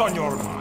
On your mind?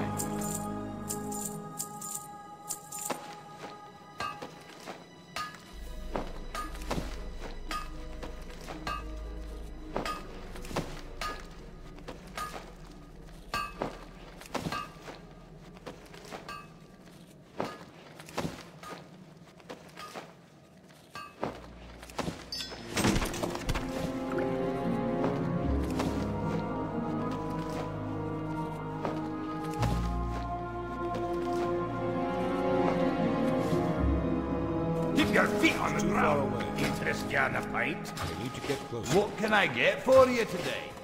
A? I need to get closer. What can I get for you today?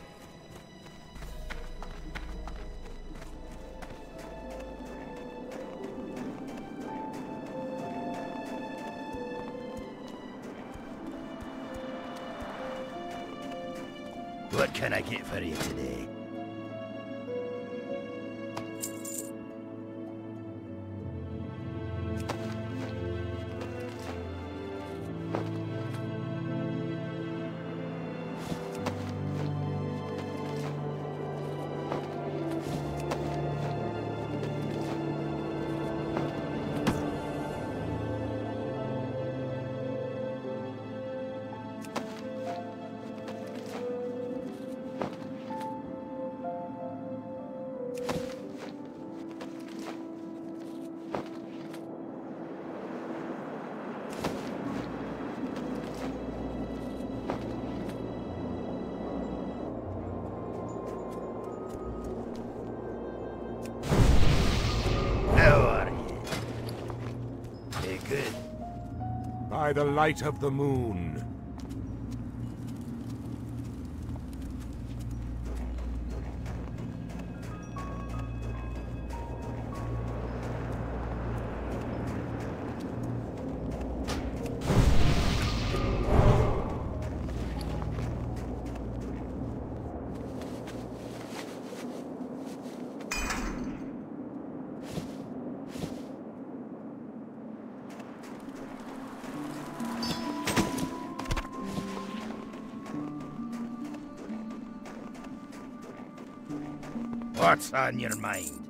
The light of the moon. What's on your mind?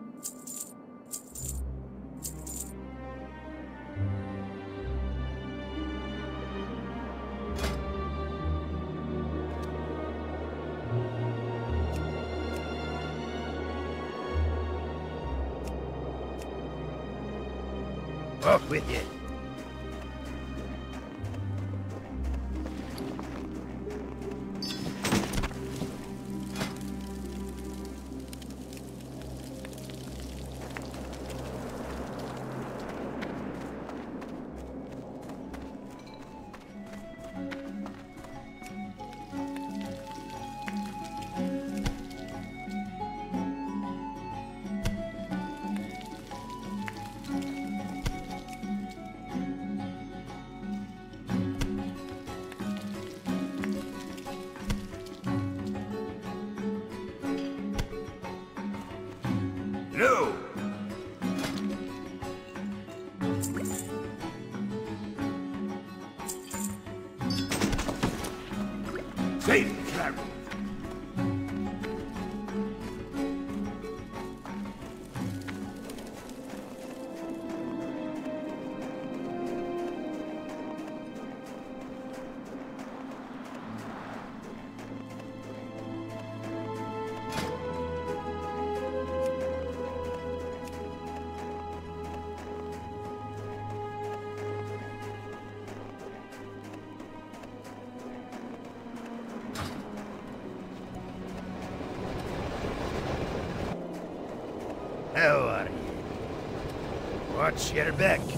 No! Watch your back.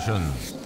Congratulations.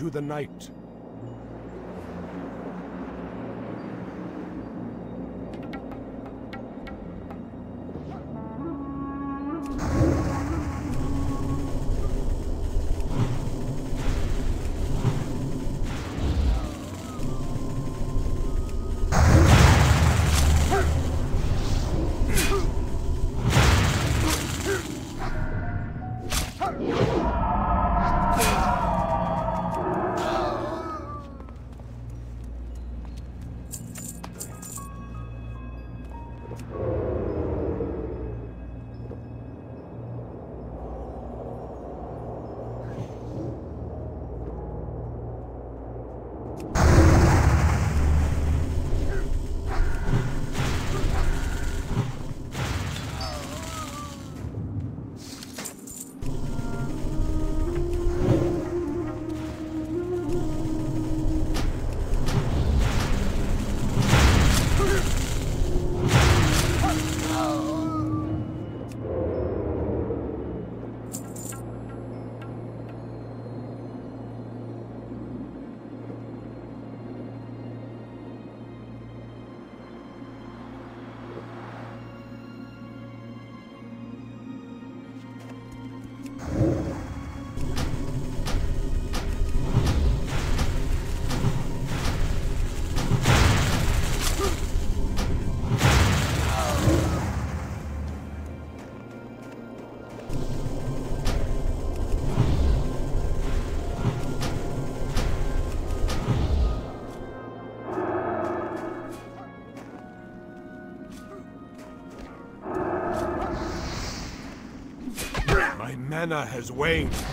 Hail to the night. Mana has waned.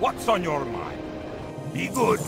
What's on your mind? Be good.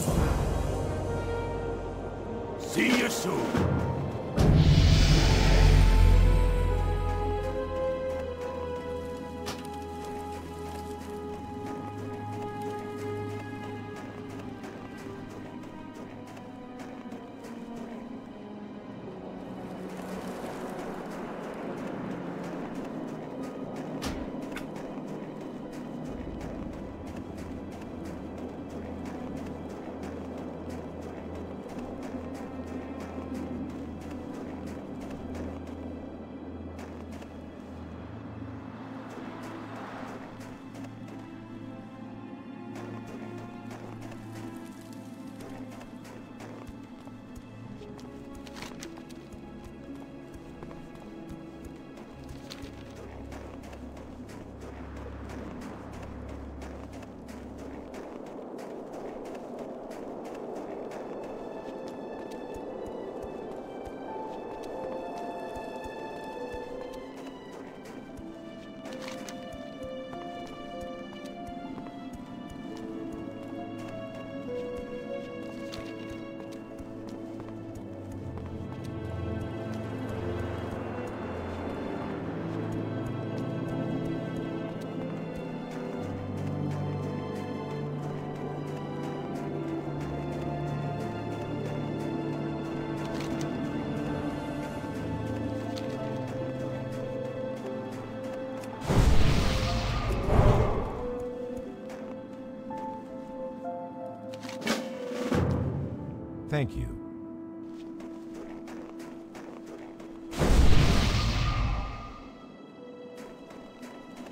Thank you.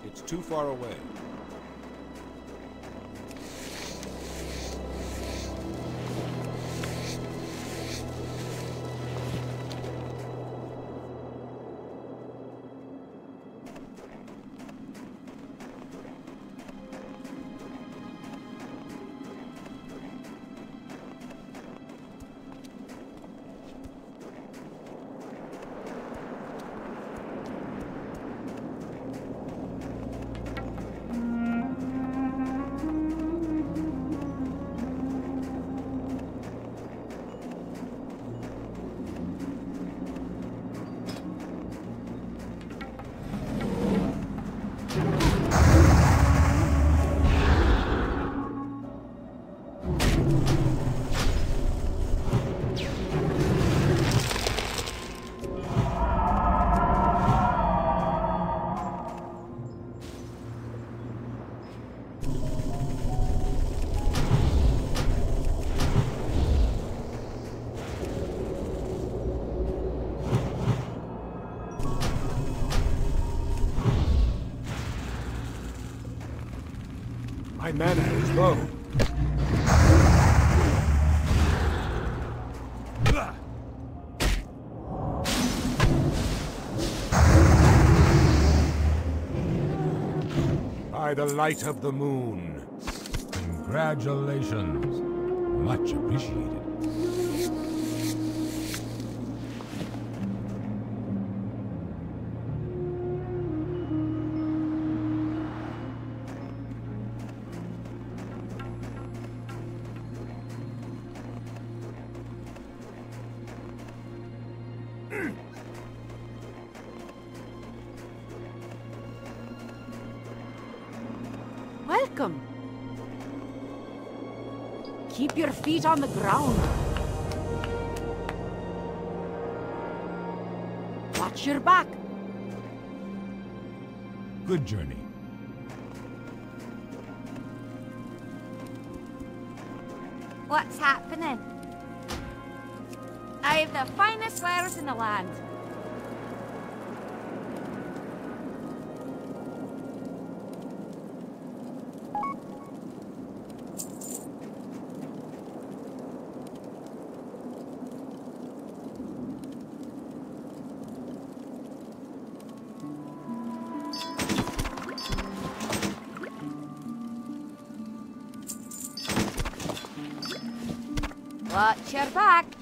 It's too far away. My mana is low. By the light of the moon. Congratulations. Much appreciated. On the ground. Watch your back. Good journey. What's happening? I have the finest wares in the land. Watch your back.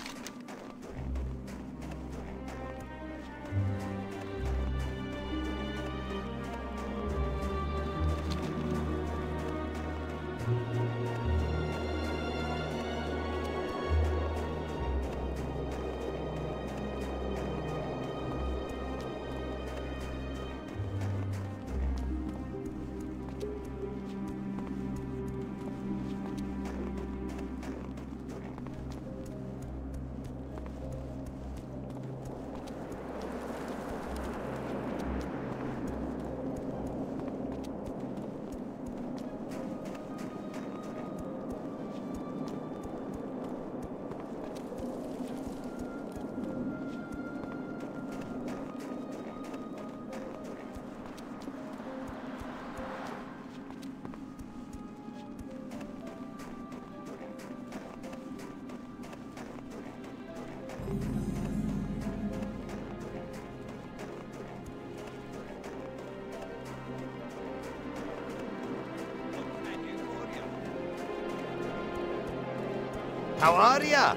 How are ya?